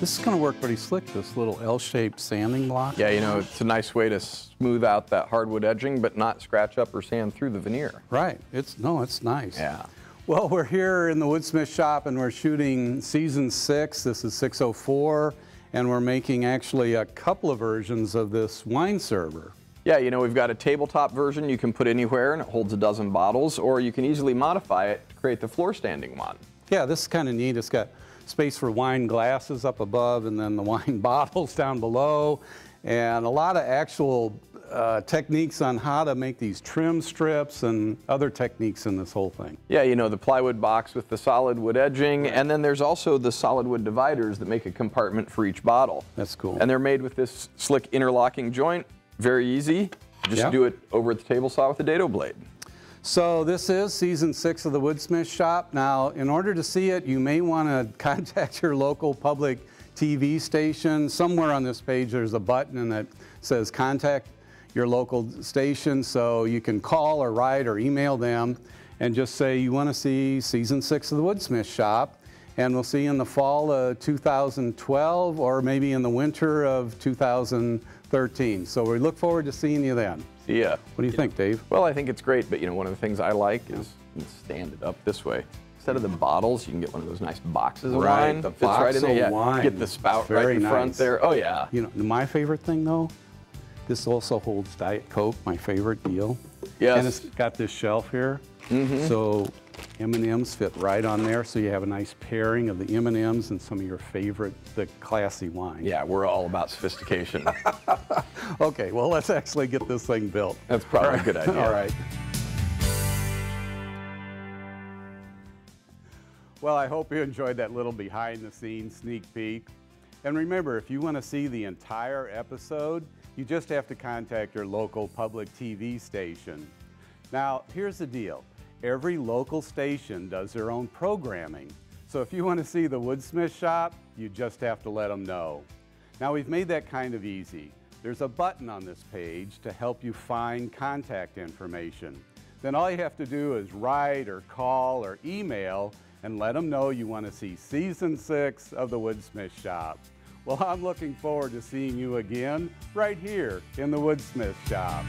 This is going to work pretty slick, this little L-shaped sanding block. Yeah, you know, it's a nice way to smooth out that hardwood edging, but not scratch up or sand through the veneer. Right. It's No, it's nice. Yeah. Well, we're here in the Woodsmith shop and we're shooting season six. This is 604, and we're making actually a couple of versions of this wine server. Yeah, you know, we've got a tabletop version you can put anywhere and it holds a dozen bottles, or you can easily modify it to create the floor standing one. Yeah, this is kind of neat. It's got space for wine glasses up above and then the wine bottles down below, and a lot of actual uh, techniques on how to make these trim strips and other techniques in this whole thing. Yeah, you know, the plywood box with the solid wood edging, and then there's also the solid wood dividers that make a compartment for each bottle. That's cool. And they're made with this slick interlocking joint, very easy. Just Yeah. do it over at the table saw with a dado blade. So this is season six of the Woodsmith Shop. Now, in order to see it, you may want to contact your local public TV station. Somewhere on this page, there's a button that says contact your local station. So you can call or write or email them and just say you want to see season six of the Woodsmith Shop. And we'll see you in the fall of 2012 or maybe in the winter of 2013. So we look forward to seeing you then. See ya. What do you think, Dave? Well, I think it's great, but you know, one of the things I like is you can stand it up this way. Instead of the bottles, you can get one of those nice boxes of Right, wine. the Fits right box in there. Yeah, wine. Get the spout right Very in front there. Oh yeah. You know, my favorite thing though, this also holds Diet Coke, my favorite deal. Yes. And it's got this shelf here. Mm-hmm. So M&Ms fit right on there, so you have a nice pairing of the M&Ms and some of your favorite, the classy wine. Yeah, we're all about sophistication. Okay, well, let's actually get this thing built. That's probably All a good idea. All right. Well, I hope you enjoyed that little behind the scenes sneak peek. And remember, if you want to see the entire episode, you just have to contact your local public TV station. Now, here's the deal. Every local station does their own programming. So if you want to see the Woodsmith shop, you just have to let them know. Now we've made that kind of easy. There's a button on this page to help you find contact information. Then all you have to do is write or call or email and let them know you want to see season six of the Woodsmith Shop. Well, I'm looking forward to seeing you again right here in the Woodsmith Shop.